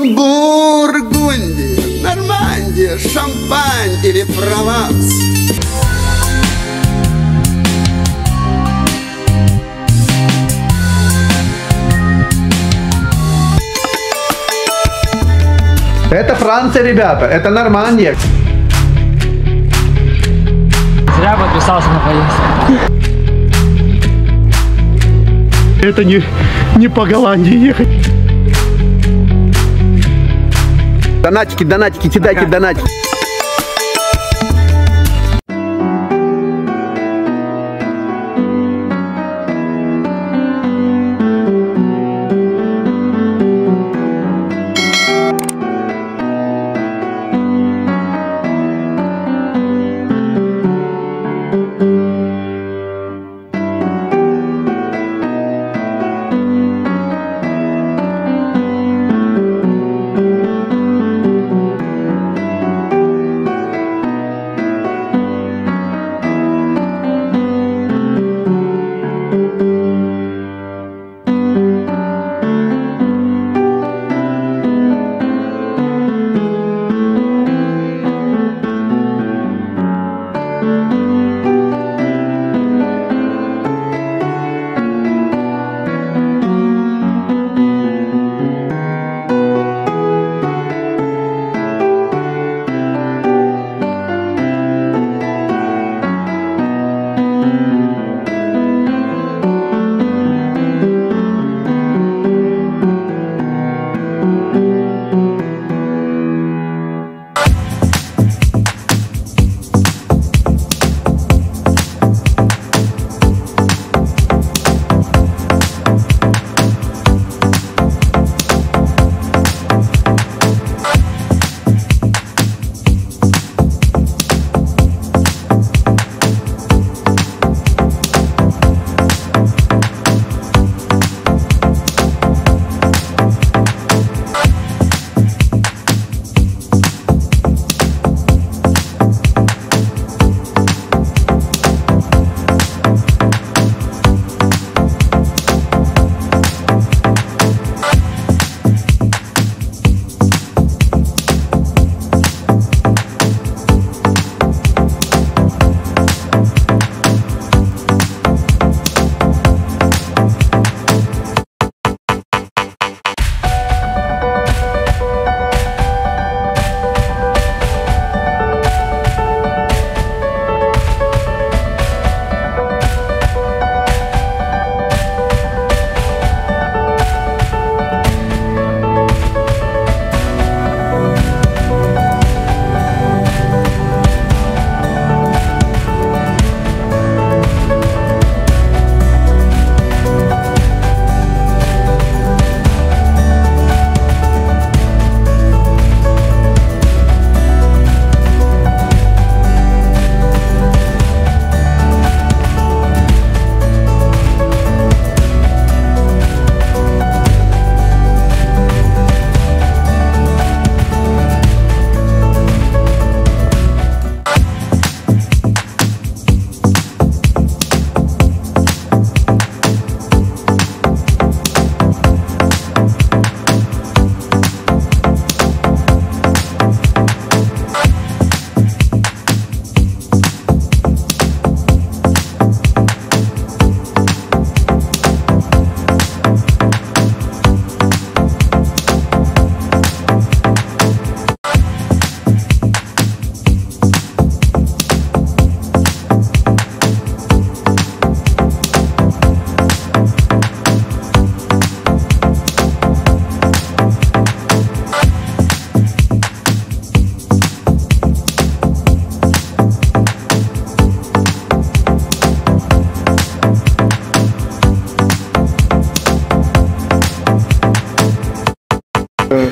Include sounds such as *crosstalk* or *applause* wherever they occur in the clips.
Бургундия, Нормандия, Шампань или Прованс. Это Франция, ребята, это Нормандия. Зря подписался на поездку. Это не, не по Голландии ехать. Донатики, донатики, кидайте донатики.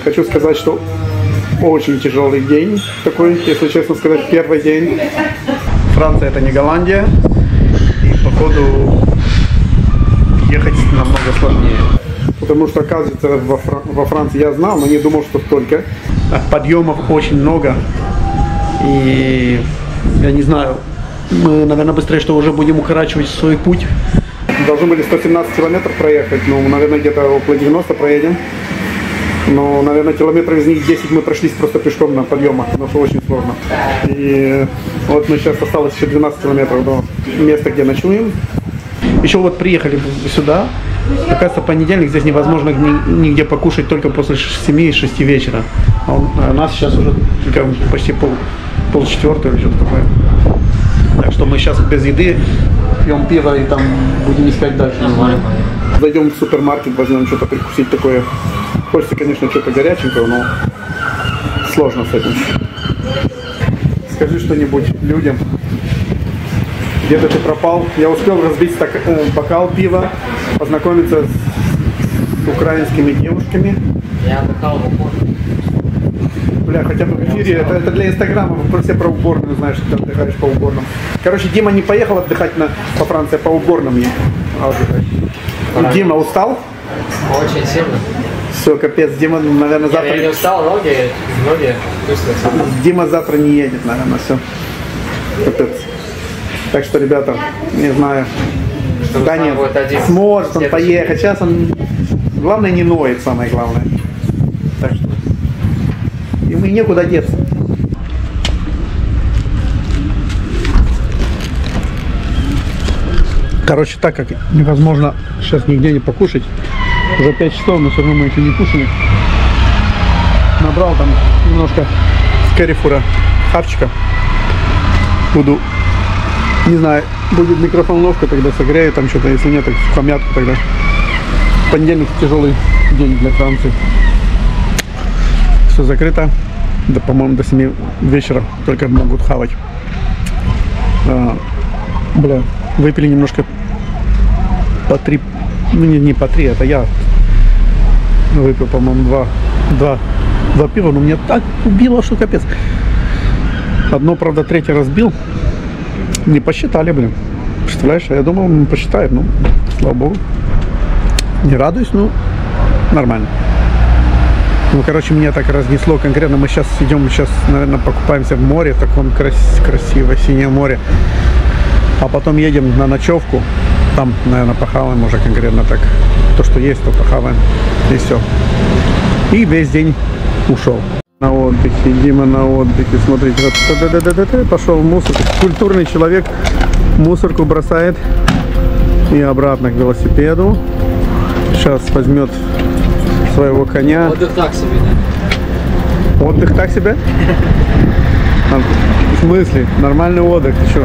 Хочу сказать, что очень тяжелый день такой, если честно сказать, первый день. Франция это не Голландия, и походу ехать намного сложнее. Потому что, оказывается, во, Фра- во Франции я знал, но не думал, что столько. А Подъемов очень много. И я не знаю, мы, наверное, быстрее, что уже будем укорачивать свой путь. Должны были 117 километров проехать, ну, наверное, где-то около 90 проедем. Но, наверное, километров из них 10 мы прошлись просто пешком на подъемах, потому что очень сложно. И вот мы сейчас осталось еще 12 километров до места, где ночуем. Еще вот приехали сюда. Оказывается, понедельник здесь невозможно ни- нигде покушать только после 7-6 вечера. А у а нас сейчас уже почти пол, пол четвертого или что-то такое. Так что мы сейчас без еды пьем пиво и там будем искать дальше. не знаю. Зайдем в супермаркет, возьмем что-то прикусить такое. Хочется, конечно, что-то горяченького, но сложно с этим. Скажи что-нибудь людям. Где-то ты пропал. Я успел разбить стак- э, бокал пива, познакомиться с, с украинскими девушками. Я отдыхал в упор. Бля, хотя бы в эфире, это, это для инстаграма, все про уборную знаешь, что ты отдыхаешь по уборным. Короче, Дима не поехал отдыхать на, по Франции, по уборным ей Дима устал? Очень сильно. Все, капец, Дима, наверное, завтра... Я не устал, ноги, ноги. Дима завтра не едет, наверное, все. Капец. Так что, ребята, не знаю. Что Да нет, сможет он поехать. Сейчас он, главное, не ноет, самое главное. Так что, ему некуда деться. Короче, так как невозможно сейчас нигде не покушать, уже 5 часов, но все равно мы еще не кушали. Набрал там немножко с Керрифура хавчика. Буду не знаю, будет микроволновка, тогда согрею там что-то, если нет, так сухомятку тогда. Понедельник тяжелый день для Франции. Все закрыто. Да, по-моему, до 7 вечера только могут хавать. А, бля, выпили немножко по три, ну не, не по три, это я выпил, по-моему, два, два, два пива, но меня так убило, что капец. Одно, правда, третье разбил, не посчитали, блин. Представляешь, а я думал, он посчитает, ну, слава богу. Не радуюсь, ну, нормально. Ну, короче, меня так разнесло. Конкретно мы сейчас идем, сейчас, наверное, покупаемся в море, в таком крас- красивое синее море. А потом едем на ночевку. Там, наверное, похаваем уже конкретно так. То, что есть, то похаваем. И все. И весь день ушел. На отдыхе, Дима на отдыхе. Смотрите, вот пошел в мусор. Культурный человек мусорку бросает и обратно к велосипеду. Сейчас возьмет своего коня. Отдых так себе, да? Отдых так себе? *laughs* А, В смысле? Нормальный отдых, ты что?